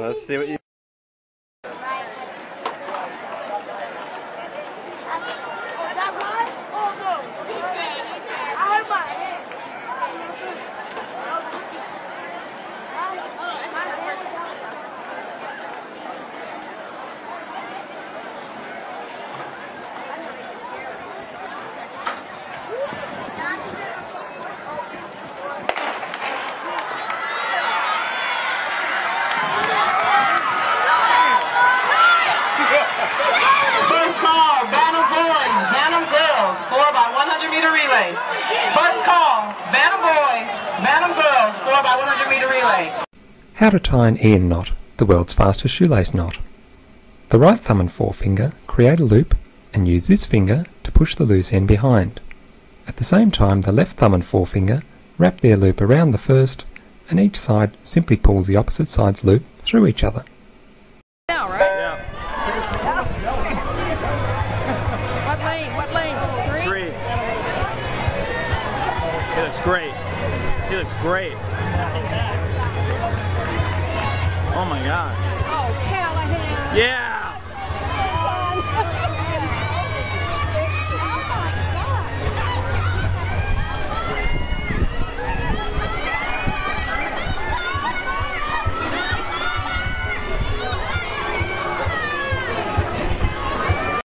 Let's see what you. First call, Bantam boys, Bantam girls, 4 by 100 meter relay. First call, Bantam boys, Bantam girls, 4 by 100 meter relay. How to tie an Ian knot, the world's fastest shoelace knot. The right thumb and forefinger create a loop and use this finger to push the loose end behind. At the same time the left thumb and forefinger wrap their loop around the first and each side simply pulls the opposite side's loop through each other. Looks great. He looks great. Oh my god. Oh, Callahan. Yeah!